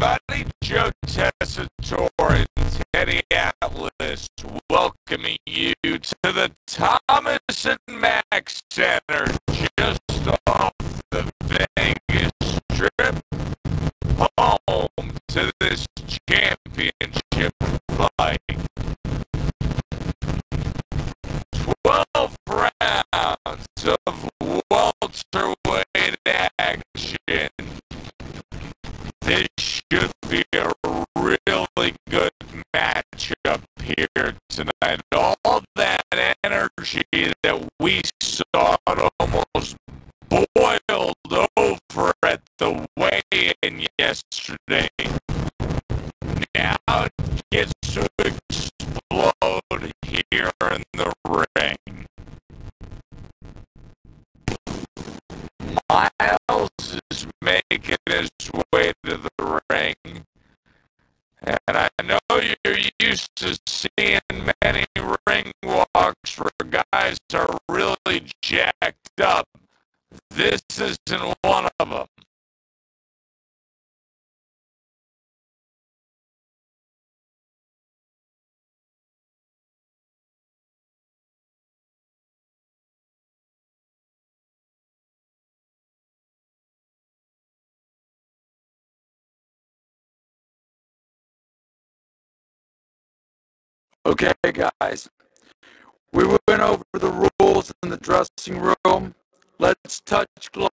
Everybody. Joe Tessitore and Teddy Atlas welcoming you to the Thomas and Mack Center here tonight. All that energy that we saw almost boiled over at the weigh-in yesterday. Now it gets to explode here in the ring. Miles is making his way to the ring. And I know you're used to seeing many ring walks where guys are really jacked up. This isn't one of them. Okay, guys. We went over the rules in the dressing room. Let's touch gloves.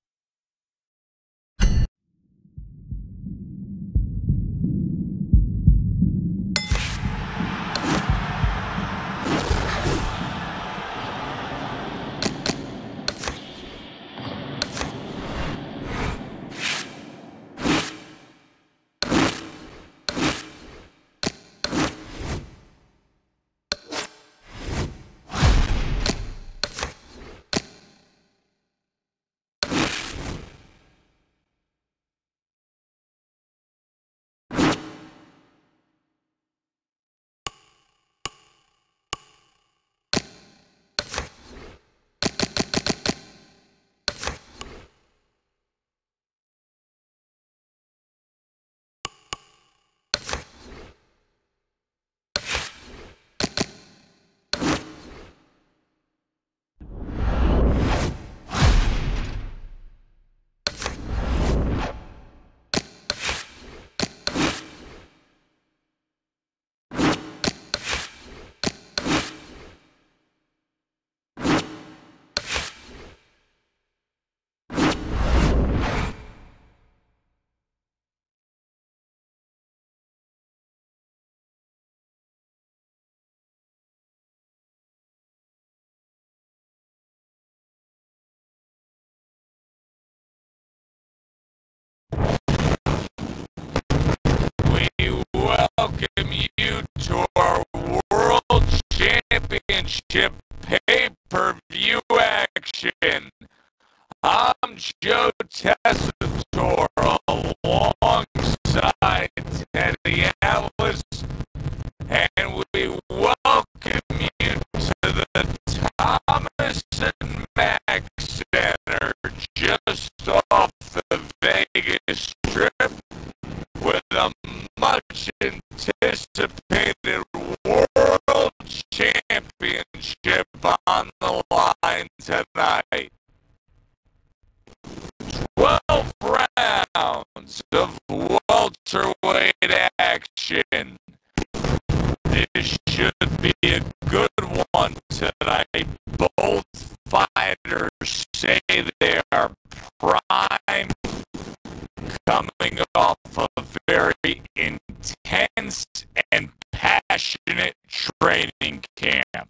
Championship pay-per-view action. I'm Joe Tessitore alongside Teddy Atlas, and we welcome you to the Thomas and Mack Center just off the Vegas Strip with a much anticipated on the line tonight. 12 rounds of welterweight action. This should be a good one tonight. Both fighters say they are prime, coming off a very intense and passionate training camp.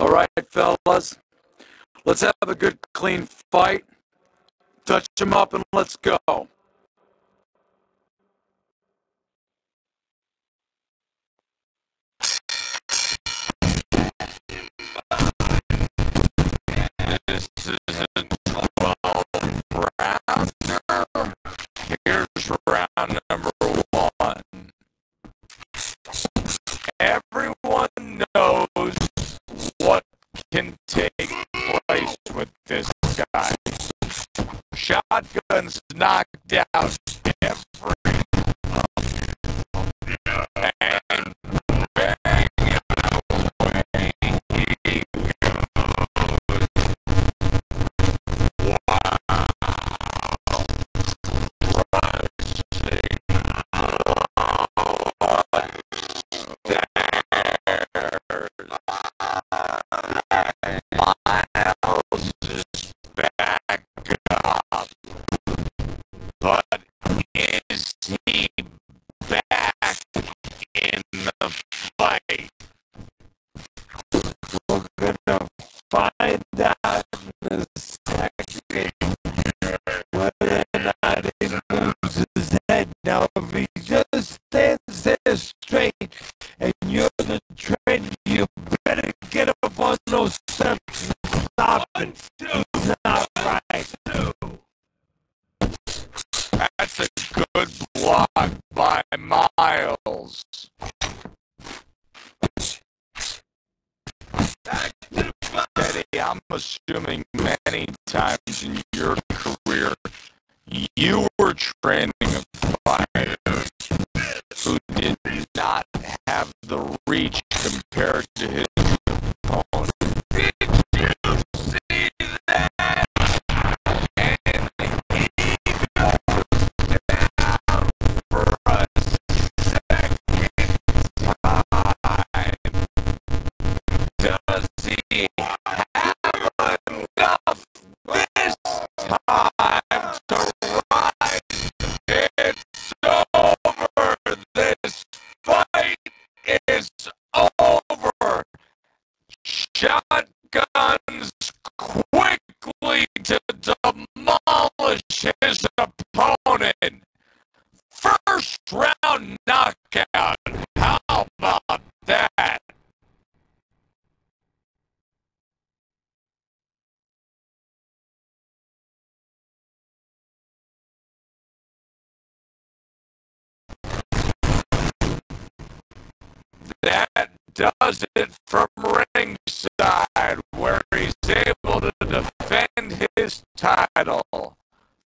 All right, fellas. Let's have a good, clean fight. Touch them up and let's go. Knocked out every Now, if he just stands there straight and you're the trainer, you better get up on those steps and stop it. He's not right. That's a good block by Miles. Teddy, I'm assuming many times in you were training a fighter who did not have the reach compared to his. Did you see that? And he down for a second time. Does he have enough this time to That does it from ringside, where he's able to defend his title.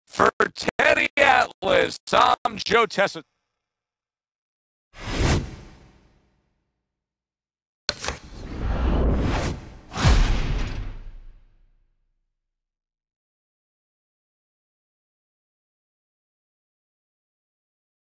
For Teddy Atlas, I'm Joe Tessa.